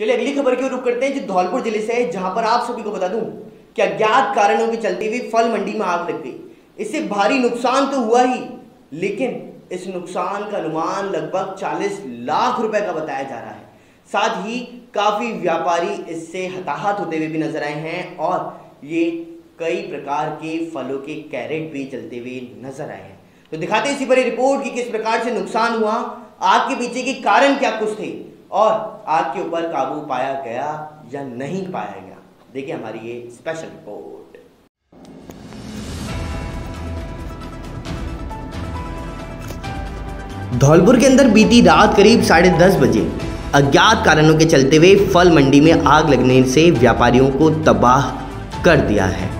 चलिए अगली खबर की ओर रुक करते हैं जो धौलपुर ज़िले से है, जहाँ पर आप सभी को बता दूँ कि अज्ञात कारणों के चलते हुए फल मंडी में आग लग गई। इससे भारी नुकसान तो हुआ ही, लेकिन इस नुकसान का अनुमान लगभग 40 लाख रुपए का बताया जा रहा है। साथ ही काफ़ी व्यापारी इससे हताहत होते हुए भी नज़र आए हैं और ये कई प्रकार के फलों के कैरेट भी चलते हुए नज़र आए हैं। तो दिखाते इसी पर रिपोर्ट की किस प्रकार से नुकसान हुआ, आग के पीछे के कारण क्या कुछ थे और आग के ऊपर काबू पाया गया या नहीं पाया गया, देखिए हमारी ये स्पेशल रिपोर्ट धौलपुर के अंदर बीती रात करीब साढ़े दस बजे, अज्ञात कारणों के चलते हुए फल मंडी में आग लगने से व्यापारियों को तबाह कर दिया है।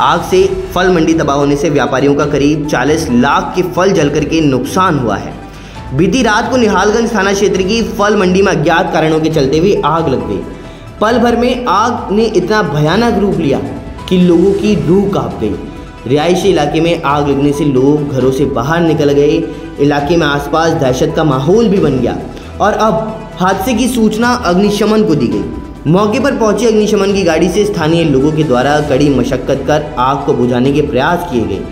आग से फल मंडी तबाह होने से व्यापारियों का करीब 40 लाख के फल जल करके नुकसान हुआ है। बीती रात को निहालगंज थाना क्षेत्र की फल मंडी में अज्ञात कारणों के चलते हुए आग लग गई। पल भर में आग ने इतना भयानक रूप लिया कि लोगों की रूह काँप गई। रिहायशी इलाके में आग लगने से लोग घरों से बाहर निकल गए। इलाके में आसपास दहशत का माहौल भी बन गया और अब हादसे की सूचना अग्निशमन को दी गई। मौके पर पहुँची अग्निशमन की गाड़ी से स्थानीय लोगों के द्वारा कड़ी मशक्कत कर आग को बुझाने के प्रयास किए गए।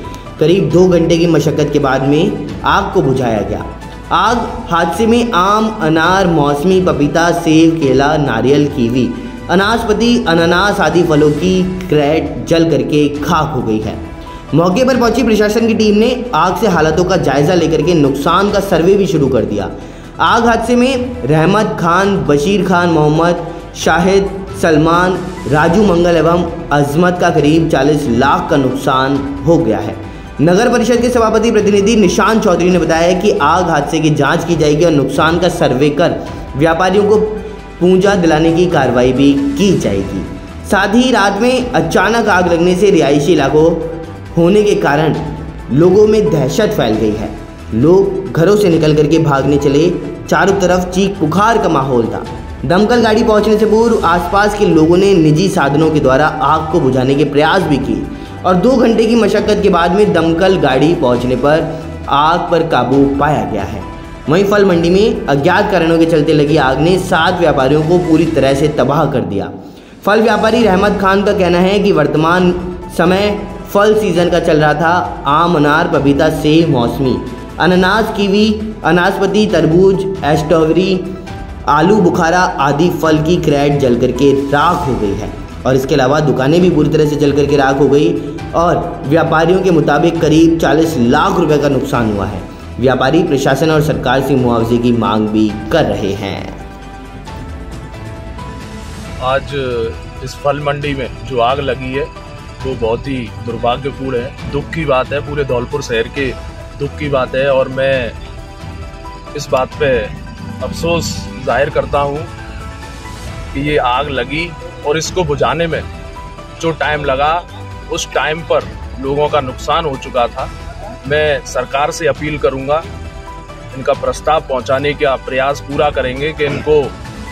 करीब दो घंटे की मशक्कत के बाद में आग को बुझाया गया। आग, हादसे में आम, अनार, मौसमी पपीता सेब केला, नारियल, कीवी। अनासपति अनानास आदि फलों की क्रैट जल करके खाक हो गई है। मौके पर पहुँची प्रशासन की टीम ने आग से हालातों का जायजा लेकर के नुकसान का सर्वे भी शुरू कर दिया। आग हादसे में रहमत खान, बशीर खान, मोहम्मद, शाहिद, सलमान, राजू मंगल एवं अजमत का करीब 40 लाख का नुकसान हो गया है। नगर परिषद के सभापति प्रतिनिधि निशांत चौधरी ने बताया कि आग हादसे की जाँच की जाएगी और नुकसान का सर्वे कर व्यापारियों को पूंजा दिलाने की कार्रवाई भी की जाएगी। साथ ही रात में अचानक आग लगने से रिहायशी इलाकों होने के कारण लोगों में दहशत फैल गई है। लोग घरों से निकल करके भागने चले। चारों तरफ़ चीख पुखार का माहौल था। दमकल गाड़ी पहुँचने से पूर्व आसपास के लोगों ने निजी साधनों के द्वारा आग को बुझाने के प्रयास भी किए। और दो घंटे की मशक्कत के बाद में दमकल गाड़ी पहुँचने पर आग पर काबू पाया गया है। वहीं फल मंडी में अज्ञात कारणों के चलते लगी आग ने सात व्यापारियों को पूरी तरह से तबाह कर दिया। फल व्यापारी रहमत खान का कहना है कि वर्तमान समय फल सीज़न का चल रहा था। आम, अनार, पपीता, सेब, मौसमी, अनानास, कीवी, अनासपति, तरबूज स्ट्रॉबेरी आलू, बुखारा आदि फल की क्रैट जल करके राख हो गई है। और इसके अलावा दुकानें भी पूरी तरह से जल करके राख हो गई और व्यापारियों के मुताबिक करीब 40 लाख रुपए का नुकसान हुआ है। व्यापारी, प्रशासन और सरकार से मुआवजे की मांग भी कर रहे हैं। आज इस फल मंडी में जो आग लगी है, वो बहुत ही दुर्भाग्यपूर्ण है। दुख की बात है, पूरे धौलपुर शहर के दुख की बात है और मैं इस बात पे अफसोस ज़ाहिर करता हूँ कि ये आग लगी और इसको बुझाने में जो टाइम लगा, उस टाइम पर लोगों का नुकसान हो चुका था। मैं सरकार से अपील करूँगा, इनका प्रस्ताव पहुँचाने का प्रयास पूरा करेंगे कि इनको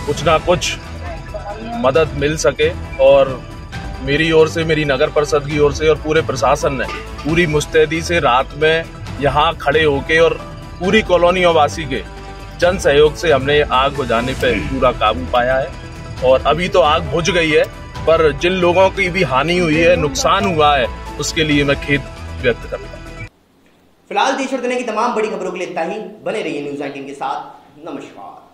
कुछ ना कुछ मदद मिल सके और मेरी ओर से, मेरी नगर परिषद की ओर से और पूरे प्रशासन ने पूरी मुस्तैदी से रात में यहाँ खड़े होके और पूरी कॉलोनियों वासी के जन सहयोग से हमने आग बुझाने पर पूरा काबू पाया है। और अभी तो आग बुझ गई है, पर जिन लोगों की भी हानि हुई है, नुकसान हुआ है, उसके लिए मैं खेद व्यक्त करता हूँ। फ़िलहाल देश और दुनिया की तमाम बड़ी खबरों के लिए इतना ही। बने रहिए न्यूज़ एटीन के साथ। नमस्कार।